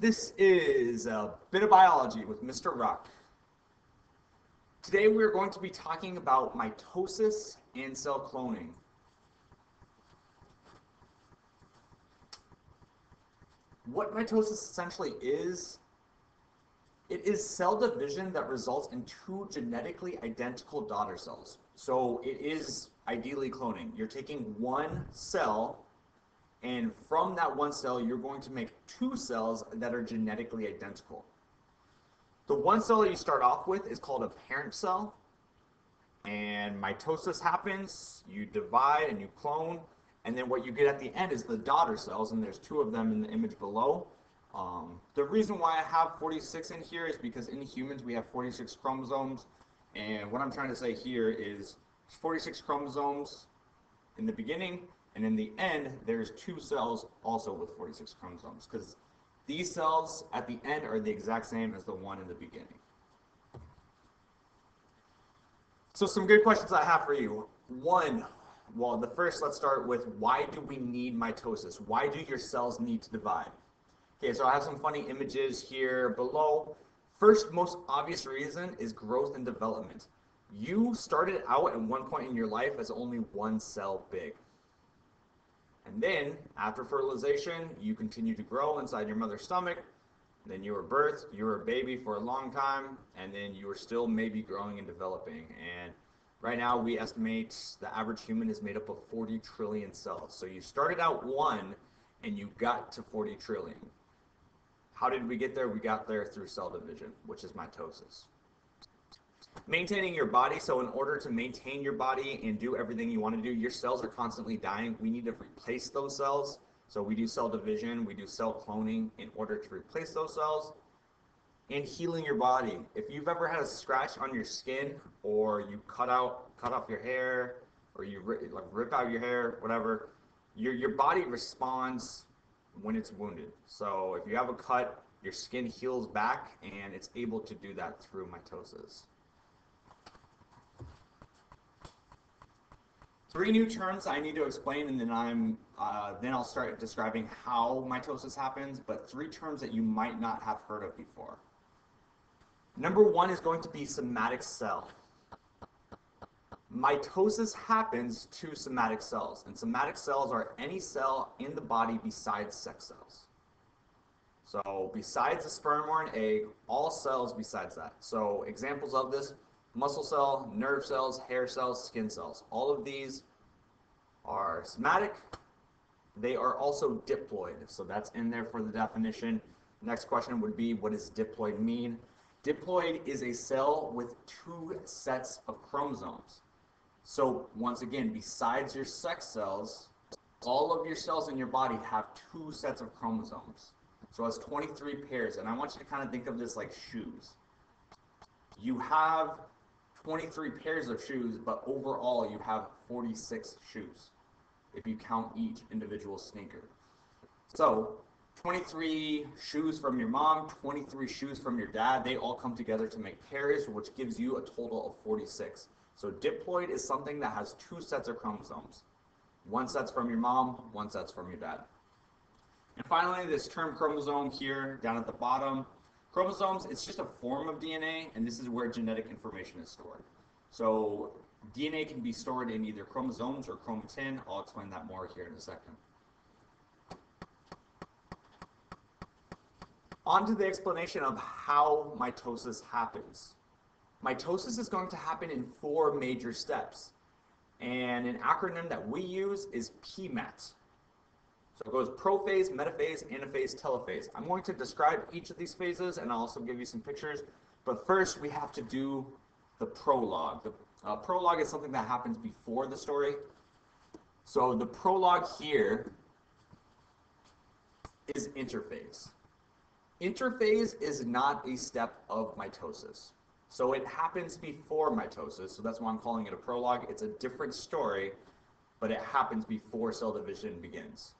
This is a bit of biology with Mr. Rock. Today we're going to be talking about mitosis and cell cloning. What mitosis essentially is, it is cell division that results in two genetically identical daughter cells. So it is ideally cloning. You're taking one cell and from that one cell, you're going to make two cells that are genetically identical. The one cell that you start off with is called a parent cell. And mitosis happens, you divide and you clone. And then what you get at the end is the daughter cells, and there's two of them in the image below. Um, the reason why I have 46 in here is because in humans we have 46 chromosomes. And what I'm trying to say here is 46 chromosomes in the beginning, and in the end, there's two cells also with 46 chromosomes because these cells at the end are the exact same as the one in the beginning. So some good questions I have for you. One, well, the first, let's start with why do we need mitosis? Why do your cells need to divide? Okay, so I have some funny images here below. First, most obvious reason is growth and development. You started out at one point in your life as only one cell big. And then, after fertilization, you continue to grow inside your mother's stomach. Then you were birthed, you were a baby for a long time, and then you were still maybe growing and developing. And right now, we estimate the average human is made up of 40 trillion cells. So you started out one, and you got to 40 trillion. How did we get there? We got there through cell division, which is mitosis. Maintaining your body, so in order to maintain your body and do everything you want to do, your cells are constantly dying. We need to replace those cells. So we do cell division, we do cell cloning in order to replace those cells. And healing your body. If you've ever had a scratch on your skin, or you cut out, cut off your hair, or you rip, like rip out your hair, whatever, your your body responds when it's wounded. So if you have a cut, your skin heals back, and it's able to do that through mitosis. Three new terms I need to explain, and then I'm uh, then I'll start describing how mitosis happens. But three terms that you might not have heard of before. Number one is going to be somatic cell. Mitosis happens to somatic cells, and somatic cells are any cell in the body besides sex cells. So besides the sperm or an egg, all cells besides that. So examples of this, muscle cell, nerve cells, hair cells, skin cells. All of these are somatic. They are also diploid, so that's in there for the definition. Next question would be, what does diploid mean? Diploid is a cell with two sets of chromosomes. So once again, besides your sex cells, all of your cells in your body have two sets of chromosomes. So it's 23 pairs, and I want you to kind of think of this like shoes. You have 23 pairs of shoes, but overall you have 46 shoes if you count each individual sneaker. So 23 shoes from your mom, 23 shoes from your dad, they all come together to make pairs, which gives you a total of 46. So diploid is something that has two sets of chromosomes. One set's from your mom, one set's from your dad. And finally, this term chromosome here down at the bottom. Chromosomes, it's just a form of DNA, and this is where genetic information is stored. So DNA can be stored in either chromosomes or chromatin. I'll explain that more here in a second. On to the explanation of how mitosis happens. Mitosis is going to happen in four major steps. And an acronym that we use is PMAT. So it goes prophase, metaphase, anaphase, telophase. I'm going to describe each of these phases and I'll also give you some pictures. But first we have to do the prologue, the uh, prologue is something that happens before the story. So the prologue here is interphase. Interphase is not a step of mitosis. So it happens before mitosis, so that's why I'm calling it a prologue. It's a different story, but it happens before cell division begins.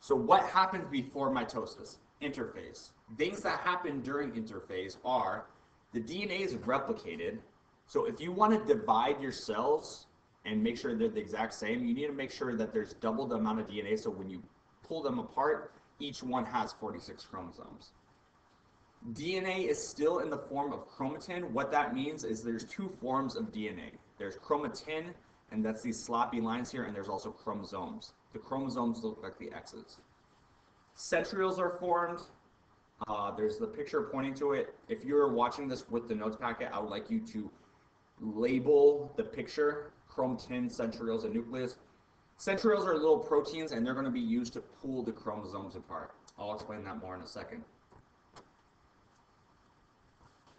So what happens before mitosis? Interphase. Things that happen during interphase are the DNA is replicated so if you want to divide your cells and make sure they're the exact same, you need to make sure that there's double the amount of DNA. So when you pull them apart, each one has 46 chromosomes. DNA is still in the form of chromatin. What that means is there's two forms of DNA. There's chromatin, and that's these sloppy lines here, and there's also chromosomes. The chromosomes look like the X's. Centrioles are formed. Uh, there's the picture pointing to it. If you're watching this with the notes packet, I would like you to label the picture, chromatin, centrioles, and nucleus. Centrioles are little proteins, and they're going to be used to pull the chromosomes apart. I'll explain that more in a second.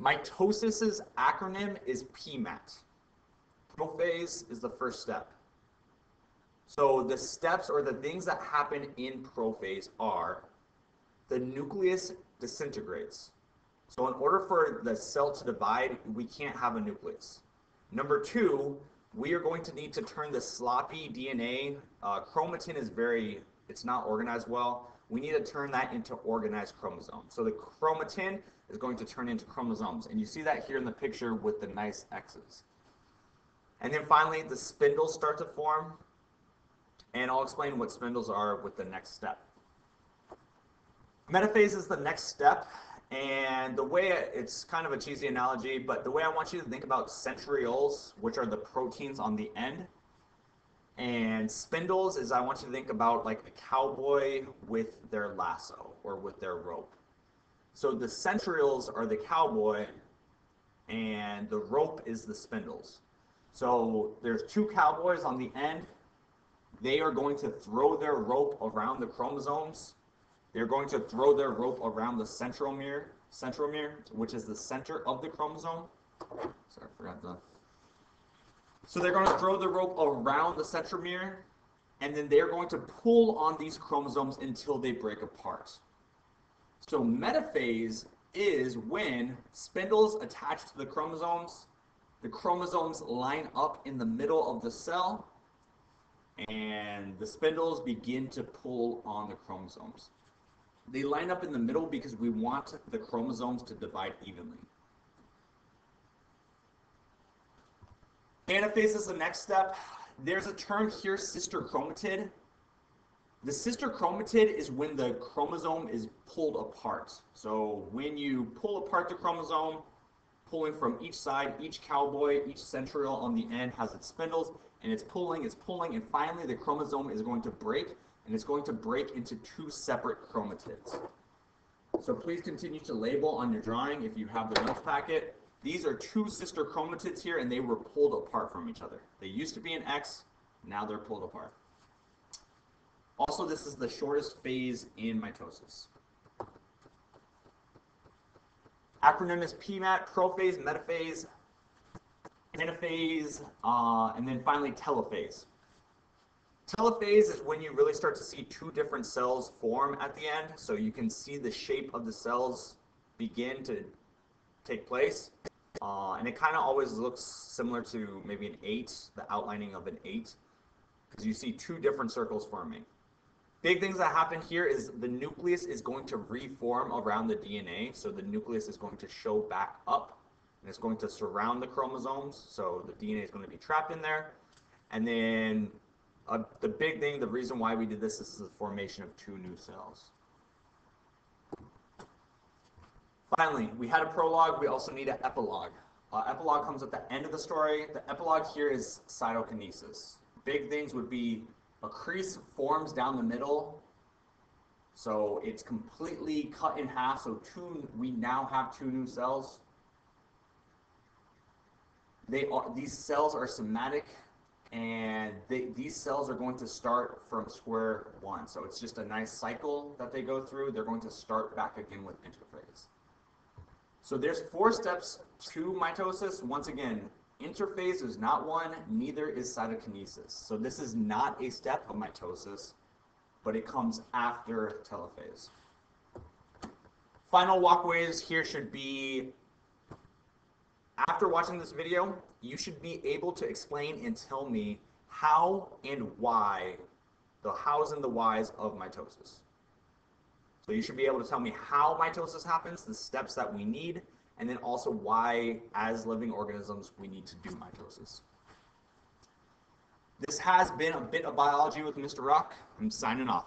Mitosis's acronym is PMAT. Prophase is the first step. So the steps or the things that happen in prophase are the nucleus disintegrates. So in order for the cell to divide, we can't have a nucleus. Number two, we are going to need to turn the sloppy DNA, uh, chromatin is very, it's not organized well. We need to turn that into organized chromosomes. So the chromatin is going to turn into chromosomes. And you see that here in the picture with the nice X's. And then finally, the spindles start to form. And I'll explain what spindles are with the next step. Metaphase is the next step. And the way it's kind of a cheesy analogy, but the way I want you to think about centrioles, which are the proteins on the end, and spindles is I want you to think about like a cowboy with their lasso or with their rope. So the centrioles are the cowboy, and the rope is the spindles. So there's two cowboys on the end. They are going to throw their rope around the chromosomes. They're going to throw their rope around the centromere, centromere, which is the center of the chromosome. Sorry, I forgot the. So they're going to throw the rope around the centromere, and then they're going to pull on these chromosomes until they break apart. So metaphase is when spindles attach to the chromosomes, the chromosomes line up in the middle of the cell, and the spindles begin to pull on the chromosomes. They line up in the middle because we want the chromosomes to divide evenly. Anaphase is the next step. There's a term here, sister chromatid. The sister chromatid is when the chromosome is pulled apart. So when you pull apart the chromosome, pulling from each side, each cowboy, each centriole on the end has its spindles, and it's pulling, it's pulling, and finally the chromosome is going to break, and it's going to break into two separate chromatids. So please continue to label on your drawing if you have the notes packet. These are two sister chromatids here, and they were pulled apart from each other. They used to be an X, now they're pulled apart. Also, this is the shortest phase in mitosis. Acronym is PMAT, prophase, metaphase, anaphase, uh, and then finally telophase. Telophase is when you really start to see two different cells form at the end. So you can see the shape of the cells begin to take place. Uh, and it kind of always looks similar to maybe an 8, the outlining of an 8, because you see two different circles forming. Big things that happen here is the nucleus is going to reform around the DNA. So the nucleus is going to show back up and it's going to surround the chromosomes. So the DNA is going to be trapped in there. And then uh, the big thing, the reason why we did this, is the formation of two new cells. Finally, we had a prologue. We also need an epilogue. Uh, epilogue comes at the end of the story. The epilogue here is cytokinesis. Big things would be a crease forms down the middle. So it's completely cut in half. So two, we now have two new cells. They are, these cells are somatic and they, these cells are going to start from square one. So it's just a nice cycle that they go through. They're going to start back again with interphase. So there's four steps to mitosis. Once again, Interphase is not one, neither is cytokinesis. So this is not a step of mitosis, but it comes after telophase. Final walkways here should be, after watching this video, you should be able to explain and tell me how and why, the hows and the whys of mitosis. So you should be able to tell me how mitosis happens, the steps that we need, and then also why, as living organisms, we need to do mitosis. This has been a bit of biology with Mr. Rock. I'm signing off.